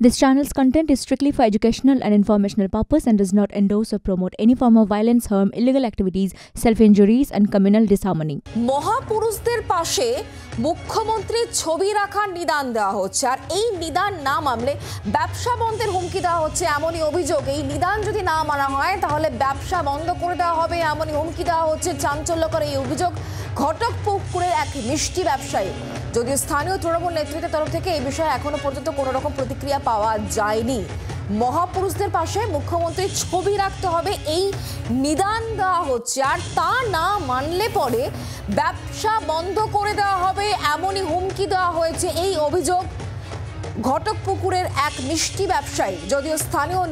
This channel's content is strictly for educational and informational purpose and does not endorse or promote any form of violence, harm, illegal activities, self-injuries and communal disharmony. মহাপুরুষদের পাশে মুখ্যমন্ত্রীর ছবি রাখার নিদান দেওয়া হচ্ছে। আর এই নিদান না মানলে ব্যবসা বন্ধের হুমকি দেওয়া হচ্ছে এমনই অভিযোগ। এই নিদান যদি না মানা হয় তাহলে ব্যবসা বন্ধ করে দেওয়া হবে এমনই হুমকি দেওয়া হচ্ছে চাঞ্চল্যকর এই অভিযোগ। ঘটকপুকুরের এক মিষ্টি ব্যবসায়ী। যদিও স্থানীয় তৃণমূল নেতৃত্বের তরফ থেকে এই বিষয়ে এখনও পর্যন্ত কোনো রকম প্রতিক্রিয়া পাওয়া যায়নি। মহাপুরুষদের পাশে মুখ্যমন্ত্রীর ছবি রাখতে হবে, এই নিদান দেওয়া হচ্ছে। আর তা না মানলে পরে ব্যবসা বন্ধ করে দেওয়া হবে, এমনই হুমকি দেওয়া হয়েছে। এই অভিযোগ ঘটক পুকুরের এক মিষ্টি ব্যবসায়ী, যদিও স্থানীয়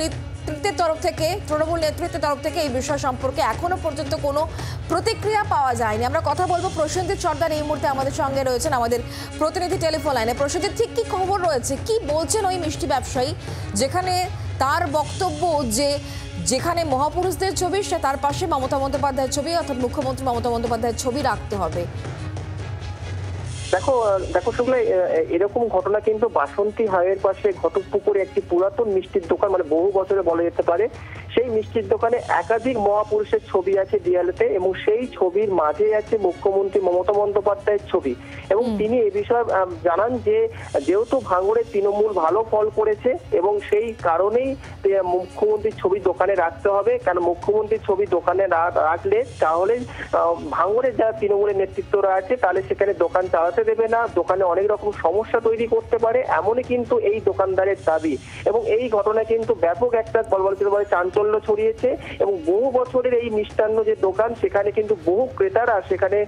নেতৃত্বের তরফ থেকে, তৃণমূল নেতৃত্বের তরফ থেকে এই বিষয় সম্পর্কে এখনও পর্যন্ত কোনো প্রতিক্রিয়া পাওয়া যায়নি। আমরা কথা বলব প্রসেনজিৎ সর্দার এই মুহূর্তে আমাদের সঙ্গে রয়েছেন আমাদের প্রতিনিধি টেলিফোন লাইনে। প্রসেনজিৎ, ঠিক কি খবর রয়েছে? কি বলছেন ওই মিষ্টি ব্যবসায়ী? যেখানে তার বক্তব্য যে যেখানে মহাপুরুষদের ছবি, সে তার পাশে মমতা বন্দ্যোপাধ্যায়ের ছবি, অর্থাৎ মুখ্যমন্ত্রী মমতা বন্দ্যোপাধ্যায়ের ছবি রাখতে হবে। দেখো দেখো শুনলে এরকম ঘটনা কিন্তু বাসন্তী হাওয়ের পাশে ঘটকপুকুরে একটি পুরাতন মিষ্টির দোকান মানে বহু বছরে বলা যেতে পারে সেই মিষ্টির দোকানে একাধিক মহাপুরুষের ছবি আছে দেয়ালেতে এবং সেই ছবির মাঝে আছে মুখ্যমন্ত্রী মমতা বন্দ্যোপাধ্যায়ের ছবি। এবং তিনি এ বিষয়ে জানান যে যেহেতু ভাঙড়ে তৃণমূল ভালো ফল করেছে এবং সেই কারণেই মুখ্যমন্ত্রীর ছবি দোকানে রাখতে হবে। কারণ মুখ্যমন্ত্রীর ছবি দোকানে রাখলে তাহলে ভাঙড়ের যারা তৃণমূলের নেতৃত্বরা আছে তাহলে সেখানে দোকান চালাতে দেবে না দোকানে অনেক রকম সমস্যা তৈরি করতে পারে এমনই কিন্তু এই দোকানদারের দাবি। এবং এই ঘটনা কিন্তু ব্যাপক একটা বল বলতে চাঞ্চল্য ছড়িয়েছে এবং বহু বছরের এই মিষ্টান্ন যে দোকান সেখানে কিন্তু বহু ক্রেতারা সেখানে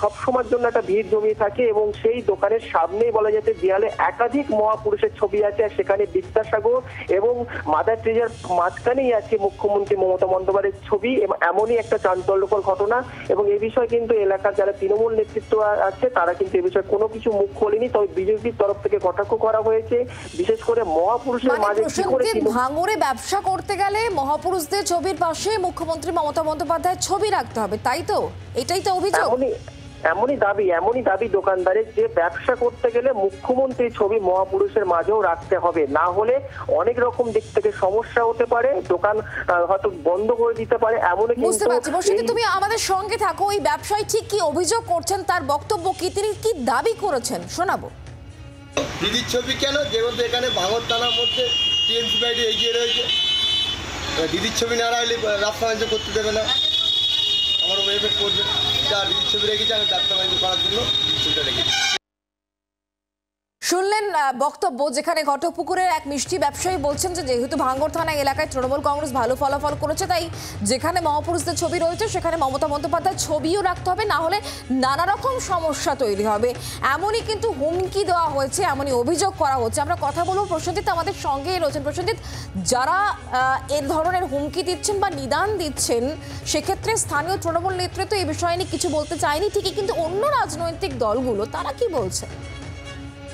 সব সময়ের জন্য একটা ভিড় জমিয়ে থাকে এবং সেই দোকানের সামনেই বলা যেতে দেয়ালে একাধিক মহাপুরুষের ছবি আছে আর সেখানে বিদ্যাসাগর এবং মাদার ট্রেজার মাঝখানেই আছে মুখ্যমন্ত্রী মমতা বন্দ্যোপাধ্যায়ের ছবি এবং এমনই একটা চাঞ্চল্যকর ঘটনা এবং এই বিষয়ে কিন্তু এলাকার যারা তৃণমূল নেতৃত্ব আছে তারা কিন্তু এ বিষয়ে কোনো কিছু মুখ খোলেনি। তবে বিজেপির তরফ থেকে কটাক্ষ করা হয়েছে। বিশেষ করে মহাপুরুষের মানে মাঝে কি করে প্রসেনজিৎ ব্যবসা করতে গেলে মহাপুরুষদের ছবির পাশে মুখ্যমন্ত্রী মমতা বন্দ্যোপাধ্যায়ের ছবি রাখতে হবে তাই তো? এটাই তো অভিযোগ। এমনই এমনই দাবি এমনই দাবি দোকানদারের যে ব্যবসা করতে গেলে মুখ্যমন্ত্রীর ছবি মহাপুরুষের মাঝেও রাখতে হবে। না হলে অনেক রকম দিক থেকে সমস্যা হতে পারে দোকান হয়তো বন্ধ করে দিতে পারে এমনই বুঝতে পারছি। বসিত তুমি আমাদের সঙ্গে থাকো ওই ব্যবসায়ী ঠিক কি অভিযোগ করছেন তার বক্তব্য কি তিনি কি দাবি করেছেন শোনাবো। দিদির ছবি কেন? যেহেতু এখানে ভাঙর থানার মধ্যে টিএমসি পার্টি এগিয়ে রয়েছে। দিদির ছবি না রাখলে রাস্তা বাণিজ্য করতে দেবে না। আমার ওয়েফেক্ট করবে যা দিদির ছবি রেখেছি, আমি ব্যবসা বাণিজ্য করার জন্য ছবিটা রেখেছি। শুনলেন বক্তব্য যেখানে ঘটকপুকুরের এক মিষ্টি ব্যবসায়ী বলছেন যে যেহেতু ভাঙ্গর থানা এলাকায় তৃণমূল কংগ্রেস ভালো ফলাফল করেছে, তাই যেখানে মহাপুরুষদের ছবি রয়েছে, সেখানে মমতা বন্দ্যোপাধ্যায় ছবিও রাখতে হবে, না হলে নানা রকম সমস্যা তৈরি হবে। এমনই কিন্তু হুমকি দেওয়া হয়েছে, এমনই অভিযোগ করা হচ্ছে। আমরা কথা বলব প্রসেনজিৎ, আমাদের সঙ্গেই রয়েছেন প্রসেনজিৎ। যারা এ ধরনের হুমকি দিচ্ছেন বা নিদান দিচ্ছেন, সেক্ষেত্রে স্থানীয় তৃণমূল নেতৃত্ব এই বিষয়ে নিয়ে কিছু বলতে চায়নি। ঠিকই কিন্তু অন্য রাজনৈতিক দলগুলো, তারা কি বলছে?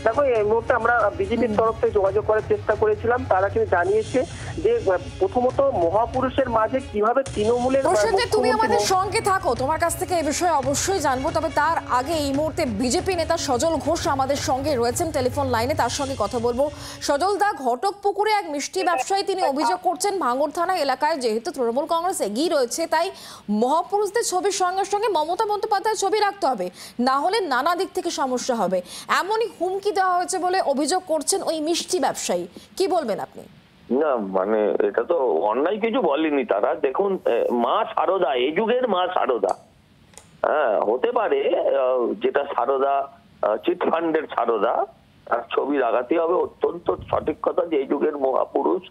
দেখো এই মুহূর্তে আমরা বিজেপির তরফ থেকে যোগাযোগ করার চেষ্টা করেছিলাম তারা কিন্তু জানিয়েছে যে প্রথমত মহাপুরুষের মাঝে কীভাবে তৃণমূলের প্রসেনজিৎ তুমি আমাদের সঙ্গে থাকো। তোমার কাছ থেকে এই বিষয়ে অবশ্যই জানব। তবে তার আগে এই মুহূর্তে বিজেপি নেতা সজল ঘোষ আমাদের সঙ্গে রয়েছেন টেলিফোন লাইনে। তার সঙ্গে কথা বলব। সজল দা ঘটক পুকুরে এক মিষ্টি ব্যবসায়ী তিনি অভিযোগ করছেন ভাঙড় থানা এলাকায় যেহেতু তৃণমূল কংগ্রেস এগিয়ে রয়েছে তাই মহাপুরুষদের ছবির সঙ্গে সঙ্গে মমতা বন্দ্যোপাধ্যায়ের ছবি রাখতে হবে। না হলে নানা দিক থেকে সমস্যা হবে। এমনই হুমকি দেওয়া হয়েছে বলে অভিযোগ করছেন ওই মিষ্টি ব্যবসায়ী। কি বলবেন আপনি? না মানে এটা তো অন্যায় কিছু বলেনি তারা। দেখুন মা সারদা এই যুগের মা সারদা। হ্যাঁ হতে পারে যেটা সারদা চিটফান্ডের সারদা, তার ছবি লাগাতে হবে। অত্যন্ত সঠিক কথা যে এই যুগের মহাপুরুষ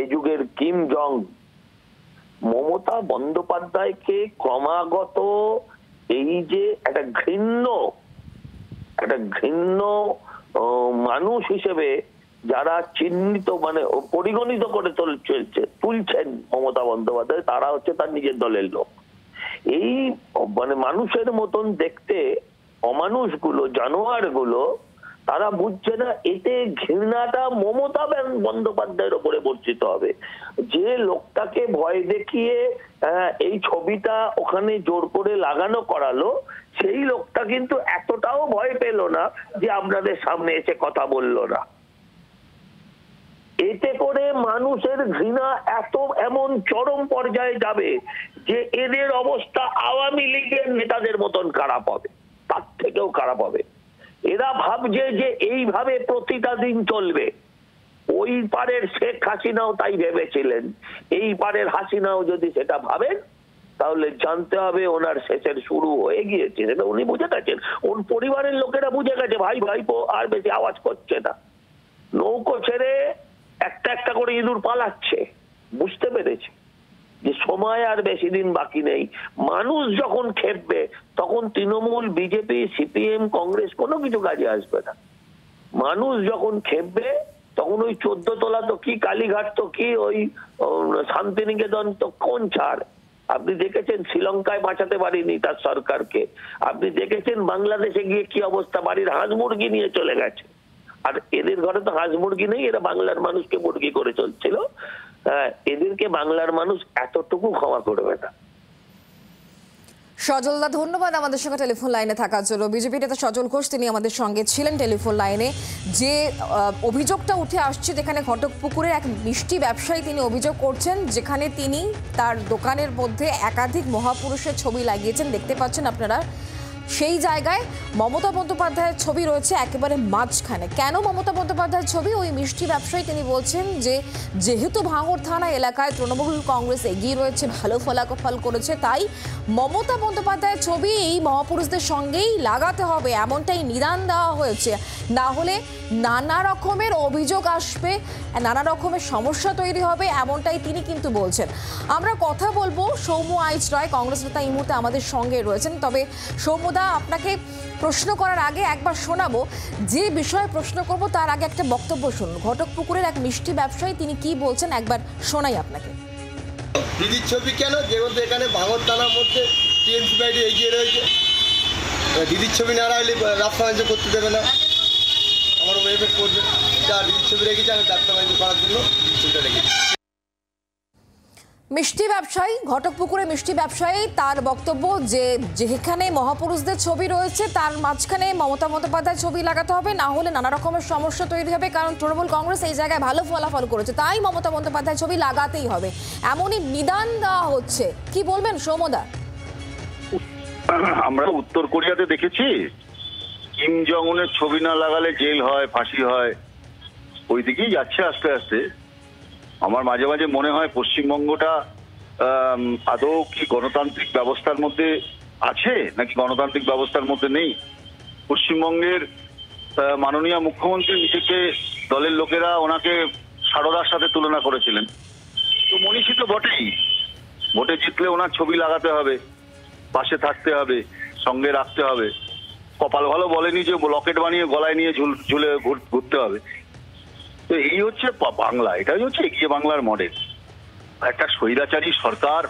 এই যুগের কিম জং। মমতা বন্দ্যোপাধ্যায়কে ক্রমাগত এই যে একটা ঘৃণ্য একটা ঘৃণ্য মানুষ হিসেবে যারা চিহ্নিত মানে পরিগণিত করে চলছে তুলছেন মমতা বন্দ্যোপাধ্যায় তারা হচ্ছে তার নিজের দলের লোক। এই মানে মানুষের মতন দেখতে অমানুষগুলো জানোয়ারগুলো তারা বুঝছে না এতে ঘৃণাটা মমতা বন্দ্যোপাধ্যায়ের ওপরে বর্ষিত হবে। যে লোকটাকে ভয় দেখিয়ে আহ, এই ছবিটা ওখানে জোর করে লাগানো করালো সেই লোকটা কিন্তু এতটাও ভয় পেল না যে আপনাদের সামনে এসে কথা বলল না। এতে করে মানুষের ঘৃণা এত এমন চরম পর্যায়ে যাবে যে এদের অবস্থা আওয়ামী লীগের নেতাদের মতন খারাপ হবে, তার থেকেও খারাপ হবে। এরা ভাবছে যে এইভাবে প্রতিটা দিন চলবে। ওই পারের শেখ হাসিনাও তাই ভেবেছিলেন, এই পারের হাসিনাও যদি সেটা ভাবেন, তাহলে জানতে হবে ওনার শেষের শুরু হয়ে গিয়েছে। সেটা উনি বুঝে গেছেন। ওর পরিবারের লোকেরা বুঝে গেছে, ভাই, ভাইপো, আর বেশি আওয়াজ করছে না। নৌকো ছেড়ে একটা একটা করে ইঁদুর পালাচ্ছে। বুঝতে পেরেছে? যে সময় আর বেশি দিন বাকি নেই। মানুষ যখন খেপবে তখন তৃণমূল, বিজেপি, সিপিএম, কংগ্রেস কোনো কিছু কাজে আসবে না। মানুষ যখন খেপবে তখন ওই চোদ্দ তোলা তো কি, কালীঘাট তো কি, ওই শান্তিনিকেতন তো কোন ছাড়? আপনি দেখেছেন শ্রীলঙ্কায় বাঁচাতে পারিনি তার সরকারকে। আপনি দেখেছেন বাংলাদেশে গিয়ে কি অবস্থা? বাড়ির হাঁস মুরগি নিয়ে চলে গেছে। আর এদের ঘরে তো হাঁস মুরগি নেই এরা বাংলার মানুষকে মুরগি করে চলছিল। হ্যাঁ, এদেরকে বাংলার মানুষ এতটুকু ক্ষমা করবে না। সজলদা ধন্যবাদ আমাদের সঙ্গে টেলিফোন লাইনে থাকার জন্য। বিজেপি নেতা সজল ঘোষ তিনি আমাদের সঙ্গে ছিলেন টেলিফোন লাইনে। যে অভিযোগটা উঠে আসছে যেখানে ঘটকপুকুরের এক মিষ্টি ব্যবসায়ী তিনি অভিযোগ করছেন যেখানে তিনি তার দোকানের মধ্যে একাধিক মহাপুরুষের ছবি লাগিয়েছেন। দেখতে পাচ্ছেন আপনারা সেই জায়গায় মমতা বন্দ্যোপাধ্যায়ের ছবি রয়েছে একেবারে মাঝখানে। কেন মমতা বন্দ্যোপাধ্যায়ের ছবি? ওই মিষ্টি ব্যবসায়ী তিনি বলছেন যে, যেহেতু ভাঙড় থানা এলাকায় তৃণমূল কংগ্রেস এগিয়ে রয়েছে, ভালো ফলাফল করেছে, তাই মমতা বন্দ্যোপাধ্যায়ের ছবি এই মহাপুরুষদের সঙ্গেই লাগাতে হবে, এমনটাই নিদান দেওয়া হয়েছে। না হলে নানা রকমের অভিযোগ আসবে, নানা রকমের সমস্যা তৈরি হবে, এমনটাই তিনি কিন্তু বলছেন। আমরা কথা বলব সৌম্য আইচ রায়, কংগ্রেস নেতা এই মুহূর্তে আমাদের সঙ্গে রয়েছেন, তবে সৌম্যদা আপনাকে প্রশ্ন করার আগে একবার শোনাবো। যে বিষয়ে প্রশ্ন করব, তার আগে একটা বক্তব্য শুনুন। ঘটকপুকুরের এক মিষ্টি ব্যবসায়ী, তিনি কি বলছেন? একবার শোনাই আপনাকে। দিদির ছবি কেন? যেহেতু এখানে ভাঙর মধ্যে টিএমসি পার্টি এগিয়ে রয়েছে। দিদির ছবি না রাখলে ব্যবসা বাণিজ্য করতে দেবে না। আমার ওপর এফেক্ট পড়বে যা দিদির ছবি রেখেছি, আমি ব্যবসা বাণিজ্য করার জন্য দিদির ছবিটা রেখেছি। মিষ্টি ব্যবসায়ী ঘটকপুকুরে মিষ্টি ব্যবসায়ী, তার বক্তব্য যে যেখানে মহাপুরুষদের ছবি রয়েছে, তার মাঝখানে মমতা বন্দ্যোপাধ্যায় ছবি লাগাতে হবে, না হলে নানা রকমের সমস্যা তৈরি হবে, কারণ তৃণমূল কংগ্রেস এই জায়গায় ভালো ফলাফল করেছে, তাই মমতা বন্দ্যোপাধ্যায় ছবি লাগাতেই হবে। এমনই নিদান দেওয়া হচ্ছে। কি বলবেন সৌমদা? আমরা উত্তর কোরিয়াতে দেখেছি, কিম জং ছবি না লাগালে জেল হয়, ফাঁসি হয়, ওই দিকেই যাচ্ছে আস্তে আস্তে। আমার মাঝে মাঝে মনে হয় পশ্চিমবঙ্গটা আদৌ কি গণতান্ত্রিক ব্যবস্থার মধ্যে আছে নাকি গণতান্ত্রিক ব্যবস্থার মধ্যে নেই? পশ্চিমবঙ্গের মাননীয় মুখ্যমন্ত্রী নিজেকে দলের লোকেরা ওনাকে সারদার সাথে তুলনা করেছিলেন। তো মনীষী তো বটেই। ভোটে জিতলে ওনার ছবি লাগাতে হবে, পাশে থাকতে হবে, সঙ্গে রাখতে হবে। কপাল ভালো বলেনি যে লকেট বানিয়ে গলায় নিয়ে ঝুল- ঝুলে ঘুর- ঘুরতে হবে। এই হচ্ছে বাংলা, এটাই হচ্ছে এগিয়ে বাংলার মডেল একটা স্বৈরাচারী সরকার,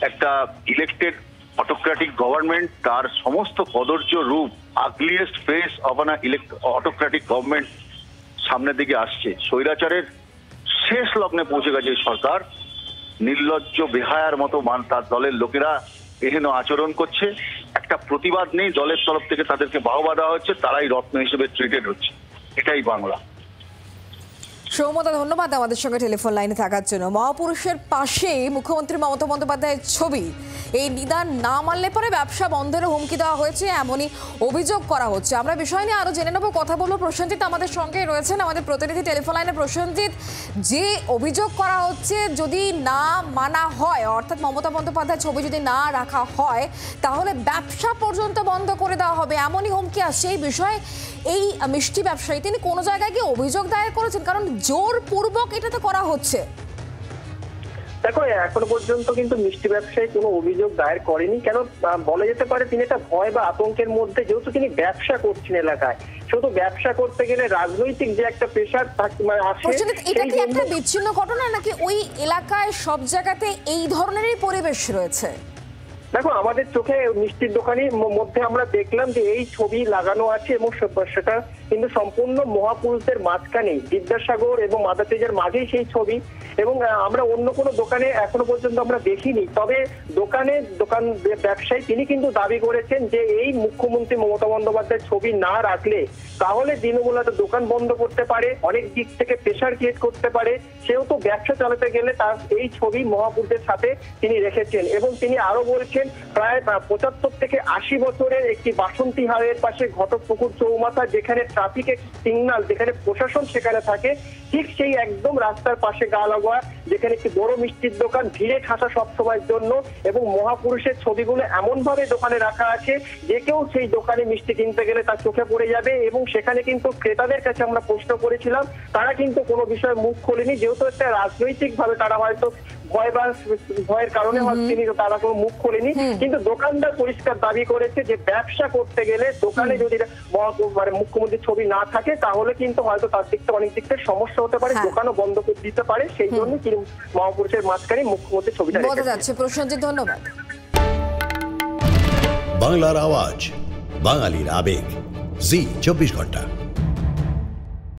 একটা ইলেক্টেড অটোক্রেটিক গভর্নমেন্ট তার সমস্ত কদর্য রূপ ugliest face an elect autocratic government সামনের দিকে আসছে। স্বৈরাচারের শেষ লগ্নে পৌঁছে গেছে সরকার। নির্লজ্জ, বেহায়ার মতো মান তার দলের লোকেরা এহেন আচরণ করছে। একটা প্রতিবাদ নেই, দলের তরফ থেকে তাদেরকে বাহবা দেওয়া হচ্ছে, তারাই রত্ন হিসেবে ট্রিটেড হচ্ছে। এটাই বাংলা। সৌমদা ধন্যবাদ আমাদের সঙ্গে টেলিফোন লাইনে থাকার জন্য। মহাপুরুষের পাশে মুখ্যমন্ত্রী মমতা বন্দ্যোপাধ্যায়ের ছবি। এই নিদান না মানলে পরে ব্যবসা বন্ধেরও হুমকি দেওয়া হয়েছে, এমনই অভিযোগ করা হচ্ছে। আমরা বিষয় নিয়ে আরও জেনে নেব, কথা বলব প্রসেনজিৎ আমাদের সঙ্গে রয়েছেন আমাদের প্রতিনিধি টেলিফোন লাইনে। প্রসেনজিৎ, যে অভিযোগ করা হচ্ছে যদি না মানা হয়, অর্থাৎ মমতা বন্দ্যোপাধ্যায়ের ছবি যদি না রাখা হয়, তাহলে ব্যবসা পর্যন্ত বন্ধ করে দেওয়া হবে, এমনই হুমকি আসছে। এই বিষয়ে এই মিষ্টি ব্যবসায়ী, তিনি কোনো জায়গায় গিয়ে অভিযোগ দায়ের করেছেন? কারণ জোরপূর্বক এটা তো করা হচ্ছে। দেখো এখনও পর্যন্ত কিন্তু মিষ্টি ব্যবসায়ী কোনো অভিযোগ দায়ের করেনি। কেন বলা যেতে পারে তিনি একটা ভয় বা আতঙ্কের মধ্যে যেহেতু তিনি ব্যবসা করছেন এলাকায়। শুধু ব্যবসা করতে গেলে রাজনৈতিক যে একটা প্রেশার মানে আসে এটা কি একটা বিচ্ছিন্ন ঘটনা নাকি ওই এলাকায় সব জায়গাতে এই ধরনেরই পরিবেশ রয়েছে? দেখো, আমাদের চোখে মিষ্টির দোকানের মধ্যে আমরা দেখলাম যে এই ছবি লাগানো আছে এবং সেটা কিন্তু সম্পূর্ণ মহাপুরুষদের মাঝখানে, বিদ্যাসাগর এবং মাদার তেজের মাঝেই সেই ছবি এবং আমরা অন্য কোনো দোকানে এখনও পর্যন্ত আমরা দেখিনি। তবে দোকানে, দোকান ব্যবসায়ী তিনি কিন্তু দাবি করেছেন যে এই মুখ্যমন্ত্রী মমতা বন্দ্যোপাধ্যায়ের ছবি না রাখলে তাহলে তৃণমূলত দোকান বন্ধ করতে পারে, অনেক দিক থেকে প্রেশার ক্রিয়েট করতে পারে, সেও তো ব্যবসা চালাতে গেলে তার এই ছবি মহাপুরুষের সাথে তিনি রেখেছেন এবং তিনি আরও বলছেন প্রায় পঁচাত্তর থেকে আশি বছরের একটি বাসন্তী হারের পাশে ঘটকপুকুর চৌমাথা, যেখানে ট্রাফিকের সিগনাল যেখানে প্রশাসন সেখানে থাকে, ঠিক সেই একদম রাস্তার পাশে গা লাগোয়া যেখানে একটি বড় মিষ্টির দোকান ভিড়ে ঠাসা সবসময়ের জন্য এবং মহাপুরুষের ছবিগুলো এমন ভাবে দোকানে রাখা আছে যে কেউ সেই দোকানে মিষ্টি কিনতে গেলে তার চোখে পড়ে যাবে এবং সেখানে কিন্তু ক্রেতাদের কাছে আমরা প্রশ্ন করেছিলাম তারা কিন্তু কোনো বিষয়ে মুখ খোলেনি যেহেতু একটা রাজনৈতিক ভাবে তারা হয়তো ভয় বা ভয়ের কারণে তিনি তারা কোনো মুখ খোলেনি কিন্তু দোকানদার পরিষ্কার দাবি করেছে যে ব্যবসা করতে গেলে দোকানে যদি মানে মুখ্যমন্ত্রীর ছবি না থাকে তাহলে কিন্তু হয়তো তার দিক থেকে অনেক দিক থেকে সমস্যা হতে পারে হ্যাঁ। দোকানও বন্ধ করে দিতে পারে সেই জন্য তিনি মহাপুরুষের মাঝখানে মুখ্যমন্ত্রী ছবিটা বোঝা যাচ্ছে। প্রসেনজিৎ ধন্যবাদ। বাংলার আওয়াজ বাঙালির আবেগ। জি চব্বিশ ঘণ্টা।